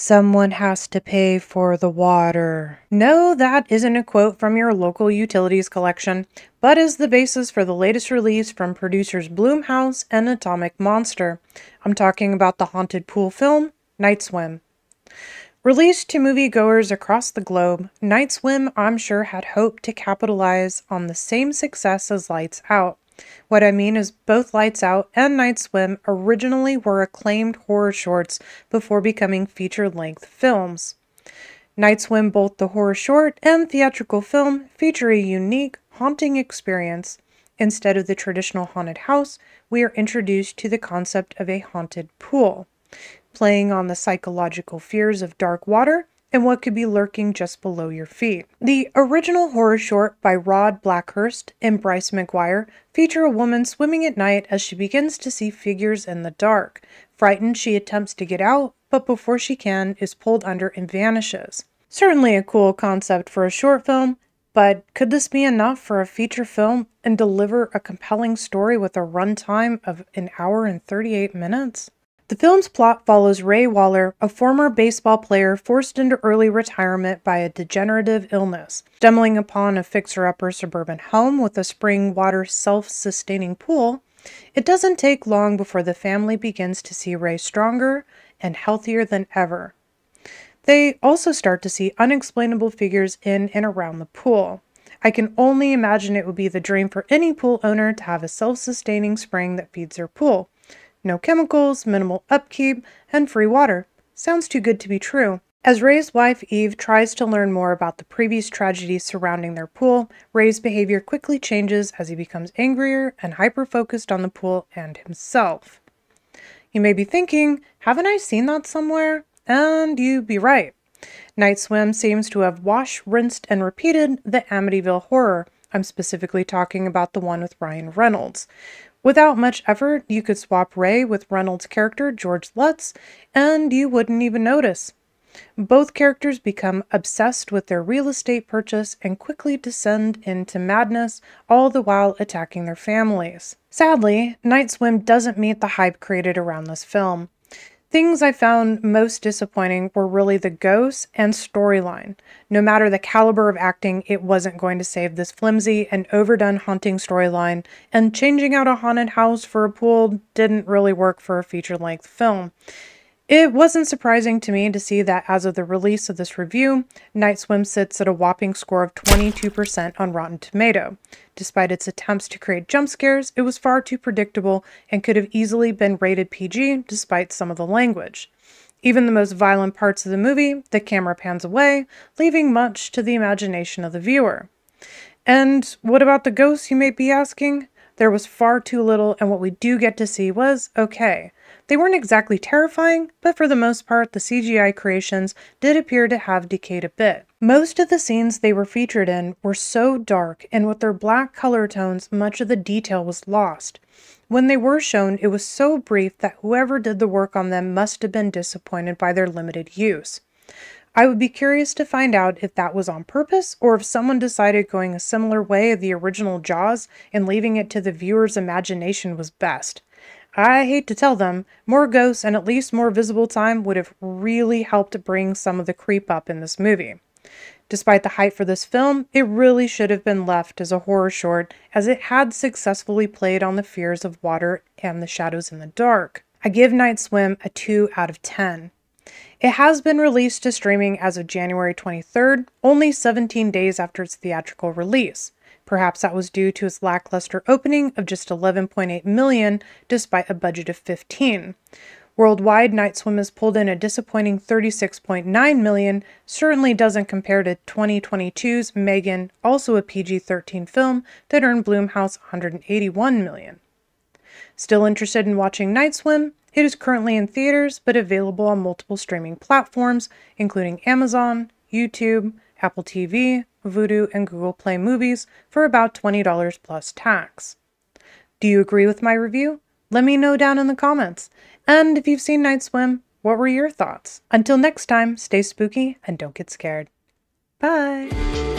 Someone has to pay for the water. No, that isn't a quote from your local utilities collection, but is the basis for the latest release from producers Blumhouse and Atomic Monster. I'm talking about the haunted pool film, Night Swim. Released to moviegoers across the globe, Night Swim, I'm sure, had hoped to capitalize on the same success as Lights Out. What I mean is, both Lights Out and Night Swim originally were acclaimed horror shorts before becoming feature length films. Night Swim, both the horror short and theatrical film, feature a unique, haunting experience. Instead of the traditional haunted house, we are introduced to the concept of a haunted pool, playing on the psychological fears of dark water and what could be lurking just below your feet. The original horror short by Rod Blackhurst and Bryce McGuire feature a woman swimming at night as she begins to see figures in the dark. Frightened, she attempts to get out, but before she can, is pulled under and vanishes. Certainly a cool concept for a short film, but could this be enough for a feature film and deliver a compelling story with a runtime of an hour and 38 minutes? The film's plot follows Ray Waller, a former baseball player forced into early retirement by a degenerative illness. Stumbling upon a fixer upper suburban home with a spring water self sustaining pool, it doesn't take long before the family begins to see Ray stronger and healthier than ever. They also start to see unexplainable figures in and around the pool. I can only imagine it would be the dream for any pool owner to have a self sustaining spring that feeds their pool. No chemicals, minimal upkeep, and free water. Sounds too good to be true. As Ray's wife Eve tries to learn more about the previous tragedies surrounding their pool, Ray's behavior quickly changes as he becomes angrier and hyper focused on the pool and himself. You may be thinking, haven't I seen that somewhere? And you'd be right. Night Swim seems to have washed, rinsed, and repeated the Amityville horror. I'm specifically talking about the one with Ryan Reynolds. Without much effort, you could swap Ray with Reynolds' character, George Lutz, and you wouldn't even notice. Both characters become obsessed with their real estate purchase and quickly descend into madness, all the while attacking their families. Sadly, Night Swim doesn't meet the hype created around this film. Things I found most disappointing were really the ghosts and storyline. No matter the caliber of acting, it wasn't going to save this flimsy and overdone haunting storyline, and changing out a haunted house for a pool didn't really work for a feature length film. It wasn't surprising to me to see that as of the release of this review, Night Swim sits at a whopping score of 22% on Rotten Tomato. Despite its attempts to create jump scares, it was far too predictable and could have easily been rated PG despite some of the language. Even the most violent parts of the movie, the camera pans away, leaving much to the imagination of the viewer. And what about the ghosts, you may be asking? There was far too little, and what we do get to see was okay. They weren't exactly terrifying, but for the most part, the CGI creations did appear to have decayed a bit. Most of the scenes they were featured in were so dark, and with their black color tones, much of the detail was lost. When they were shown, it was so brief that whoever did the work on them must have been disappointed by their limited use. I would be curious to find out if that was on purpose or if someone decided going a similar way of the original Jaws and leaving it to the viewer's imagination was best. I hate to tell them, more ghosts and at least more visible time would have really helped bring some of the creep up in this movie. Despite the hype for this film, it really should have been left as a horror short, as it had successfully played on the fears of water and the shadows in the dark. I give Night Swim a 2 out of 10. It has been released to streaming as of January 23rd, only 17 days after its theatrical release. Perhaps that was due to its lackluster opening of just 11.8 million despite a budget of 15. Worldwide, Night Swim has pulled in a disappointing 36.9 million, certainly doesn't compare to 2022's Megan, also a PG-13 film that earned Blumhouse 181 million. Still interested in watching Night Swim? It is currently in theaters but available on multiple streaming platforms including Amazon, YouTube, Apple TV, Vudu, and Google Play Movies for about $20 plus tax. Do you agree with my review? Let me know down in the comments. And if you've seen Night Swim, what were your thoughts? Until next time, stay spooky and don't get scared. Bye!